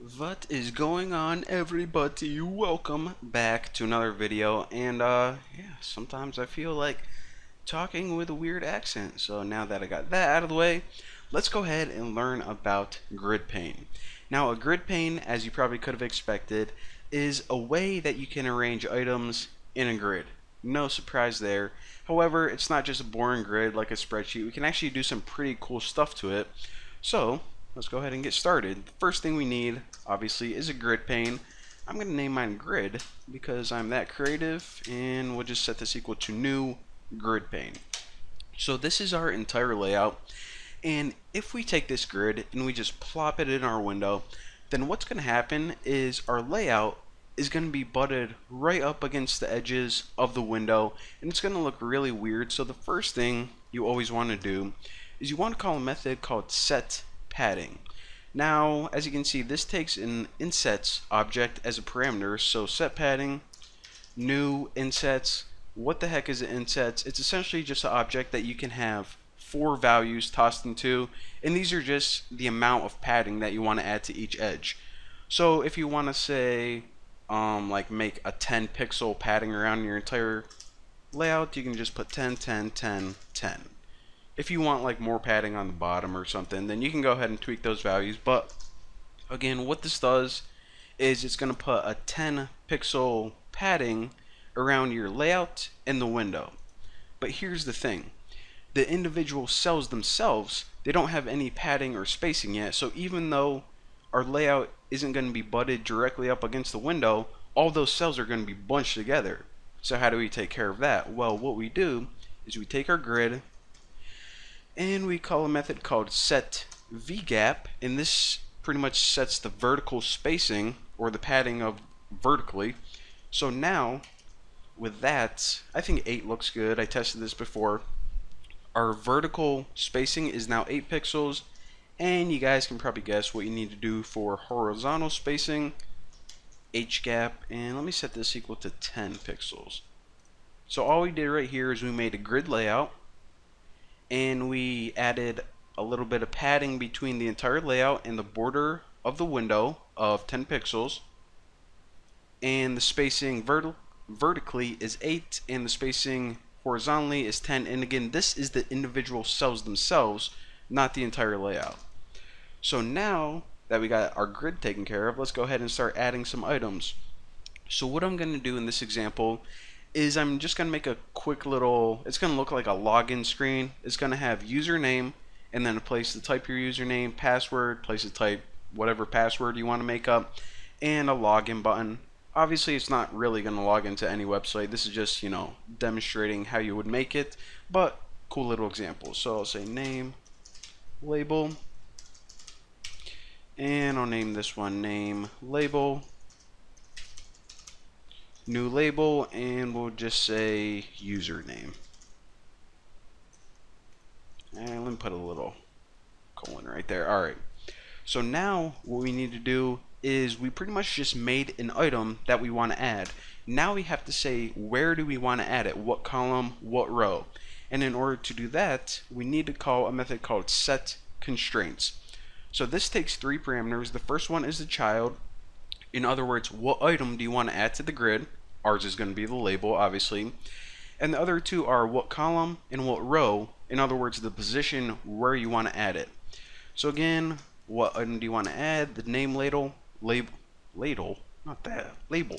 What is going on everybody? Welcome back to another video and uh yeah, sometimes I feel like talking with a weird accent. So now that I got that out of the way, let's go ahead and learn about grid pane. Now a grid pane, as you probably could have expected, is a way that you can arrange items in a grid. No surprise there. However, it's not just a boring grid like a spreadsheet. We can actually do some pretty cool stuff to it. So let's go ahead and get started. The first thing we need, obviously, is a grid pane. I'm going to name mine grid because I'm that creative and we'll just set this equal to new grid pane. So this is our entire layout and if we take this grid and we just plop it in our window then what's going to happen is our layout is going to be butted right up against the edges of the window and it's going to look really weird so the first thing you always want to do is you want to call a method called set padding. Now, as you can see, this takes an insets object as a parameter, so set padding, new insets, what the heck is an insets? It's essentially just an object that you can have four values tossed into, and these are just the amount of padding that you want to add to each edge. So if you want to say, um, like make a 10 pixel padding around your entire layout, you can just put 10, 10, 10, 10 if you want like more padding on the bottom or something then you can go ahead and tweak those values. But again what this does is it's going to put a 10 pixel padding around your layout and the window. But here's the thing. The individual cells themselves they don't have any padding or spacing yet. So even though our layout isn't going to be butted directly up against the window all those cells are going to be bunched together. So how do we take care of that? Well what we do is we take our grid and we call a method called set vgap and this pretty much sets the vertical spacing or the padding of vertically. So now with that I think 8 looks good. I tested this before. Our vertical spacing is now 8 pixels and you guys can probably guess what you need to do for horizontal spacing. Hgap and let me set this equal to 10 pixels. So all we did right here is we made a grid layout and we added a little bit of padding between the entire layout and the border of the window of 10 pixels. And the spacing verti vertically is 8 and the spacing horizontally is 10 and again this is the individual cells themselves not the entire layout. So now that we got our grid taken care of let's go ahead and start adding some items. So what I'm going to do in this example is I'm just going to make a quick little, it's going to look like a login screen. It's going to have username and then a place to type your username, password, place to type whatever password you want to make up, and a login button. Obviously, it's not really going to log into any website. This is just, you know, demonstrating how you would make it, but cool little example. So I'll say name, label, and I'll name this one name, label, new label and we'll just say username. And let me put a little colon right there. Alright so now what we need to do is we pretty much just made an item that we want to add. Now we have to say where do we want to add it? What column? What row? And in order to do that we need to call a method called set constraints. So this takes three parameters. The first one is the child in other words what item do you want to add to the grid Ours is going to be the label, obviously. And the other two are what column and what row. In other words, the position where you want to add it. So again, what item do you want to add? The name ladle, label, ladle, not that, label.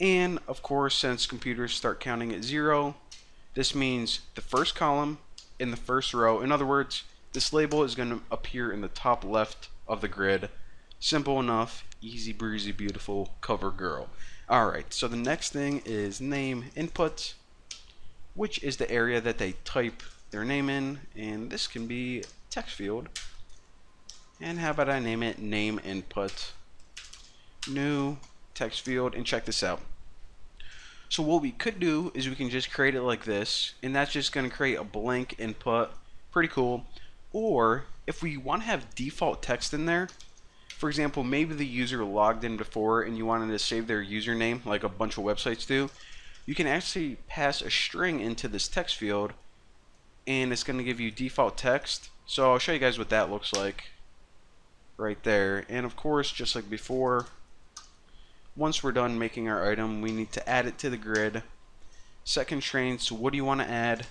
And of course, since computers start counting at zero, this means the first column in the first row. In other words, this label is going to appear in the top left of the grid. Simple enough, easy breezy, beautiful cover girl. Alright, so the next thing is name input, which is the area that they type their name in, and this can be text field. And how about I name it name input, new text field, and check this out. So what we could do is we can just create it like this, and that's just going to create a blank input. Pretty cool. Or if we want to have default text in there, for example, maybe the user logged in before and you wanted to save their username like a bunch of websites do. You can actually pass a string into this text field and it's going to give you default text. So I'll show you guys what that looks like. right there. And of course, just like before, once we're done making our item, we need to add it to the grid. Set constraints, what do you want to add?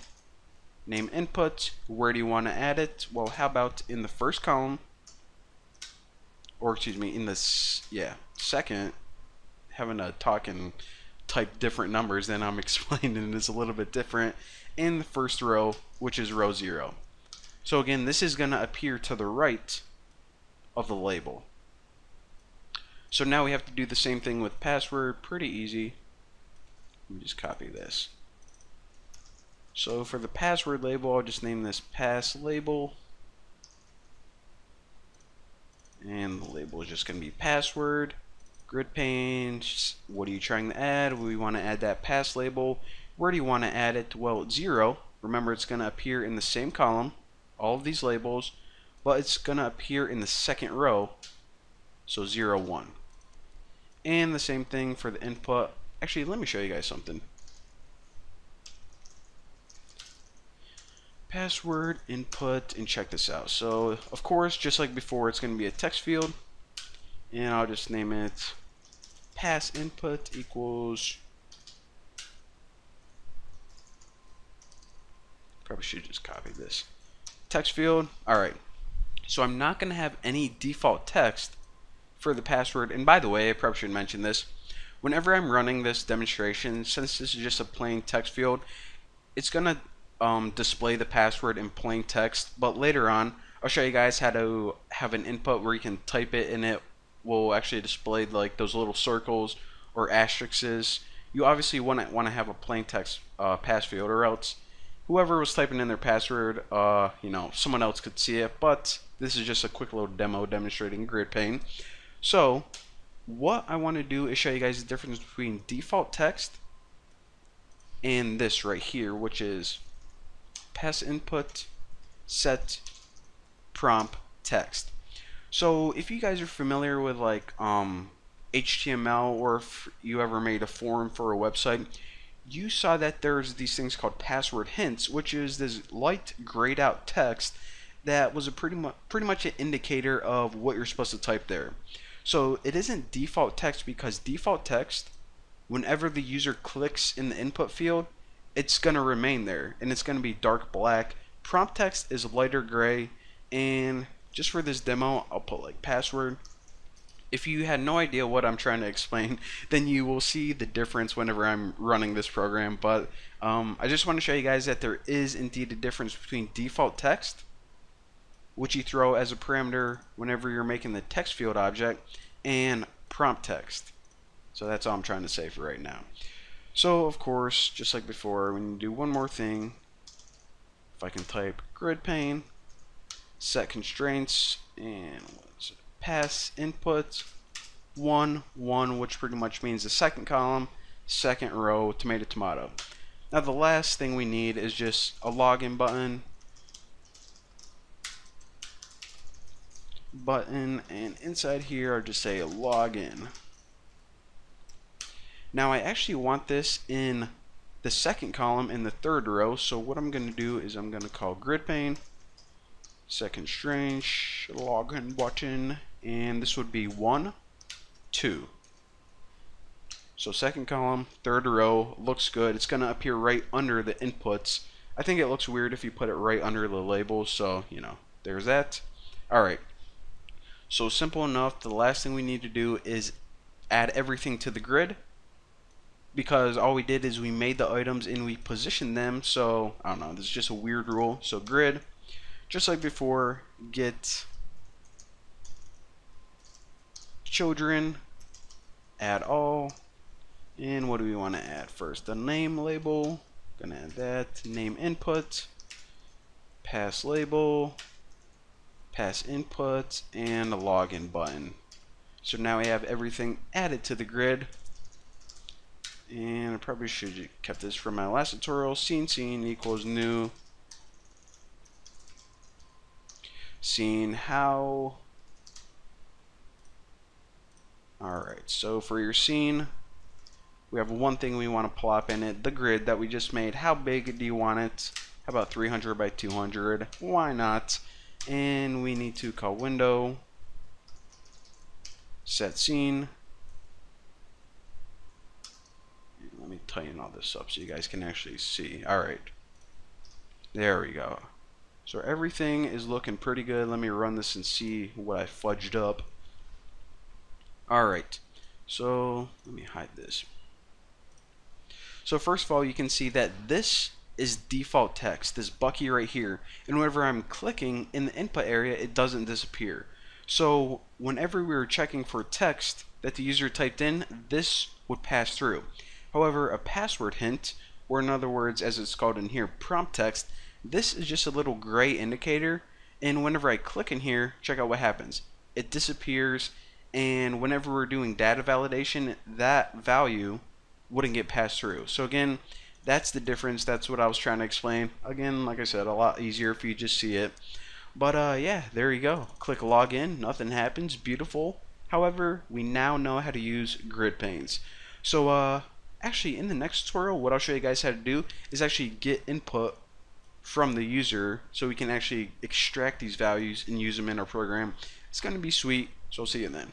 Name input, where do you want to add it? Well, how about in the first column, or excuse me, in this, yeah, second, having to talk and type different numbers than I'm explaining is a little bit different in the first row, which is row 0. So again, this is going to appear to the right of the label. So now we have to do the same thing with password, pretty easy. Let me just copy this. So for the password label, I'll just name this pass label. And the label is just going to be password. Grid pane, what are you trying to add? We want to add that pass label. Where do you want to add it? Well, it's 0. Remember, it's going to appear in the same column, all of these labels, but it's going to appear in the second row, so zero, one. And the same thing for the input. Actually, let me show you guys something. Password, input, and check this out. So, of course, just like before, it's going to be a text field and I'll just name it pass input equals probably should just copy this text field. Alright so I'm not gonna have any default text for the password. And by the way I probably should mention this. Whenever I'm running this demonstration since this is just a plain text field it's gonna um, display the password in plain text but later on I'll show you guys how to have an input where you can type it and it will actually display like those little circles or asterisks. You obviously to want to have a plain text uh, pass field, or else whoever was typing in their password, uh, you know, someone else could see it. But this is just a quick little demo demonstrating grid pane. So what I want to do is show you guys the difference between default text and this right here, which is pass input set prompt text. So if you guys are familiar with like um, HTML or if you ever made a form for a website, you saw that there's these things called password hints, which is this light grayed out text that was a pretty much pretty much an indicator of what you're supposed to type there. So it isn't default text because default text, whenever the user clicks in the input field, it's going to remain there and it's going to be dark black. Prompt text is lighter gray and just for this demo, I'll put like password. If you had no idea what I'm trying to explain, then you will see the difference whenever I'm running this program. But um, I just want to show you guys that there is indeed a difference between default text, which you throw as a parameter whenever you're making the text field object, and prompt text. So that's all I'm trying to say for right now. So of course, just like before, we need to do one more thing. If I can type grid pane, set constraints and pass input 1 1 which pretty much means the second column second row tomato tomato. Now the last thing we need is just a login button button and inside here I'll just say login now I actually want this in the second column in the third row. So what I'm going to do is I'm going to call grid pane set constraints login button and this would be 1 2 so second column third row looks good. It's gonna appear right under the inputs. I think it looks weird if you put it right under the labels so you know there's that. Alright so simple enough. The last thing we need to do is add everything to the grid because all we did is we made the items and we positioned them so I don't know this is just a weird rule so grid just like before, get children, add all, and what do we want to add first? The name label, gonna add that, name input, pass label, pass input, and a login button. So now we have everything added to the grid. And I probably should have kept this from my last tutorial. Scene scene equals new. Scene how. Alright so for your scene we have one thing we want to plop in it. The grid that we just made. How big do you want it? How about 300 by 200 why not? And we need to call window. Set scene. Let me tighten all this up so you guys can actually see. Alright. There we go. So everything is looking pretty good. Let me run this and see what I fudged up. Alright. So let me hide this. So first of all, you can see that this is default text, this Bucky right here. And whenever I'm clicking in the input area, it doesn't disappear. So whenever we were checking for text that the user typed in, this would pass through. However, a password hint, or in other words, as it's called in here, prompt text, this is just a little gray indicator. And whenever I click in here, check out what happens. It disappears, and whenever we're doing data validation, that value wouldn't get passed through. So again, that's the difference. That's what I was trying to explain. Again, like I said, a lot easier if you just see it. But uh, yeah, there you go. Click login, nothing happens, beautiful. However, we now know how to use grid panes. So uh, actually in the next tutorial, what I'll show you guys how to do is actually get input from the user so we can actually extract these values and use them in our program. It's going to be sweet, so I'll see you then.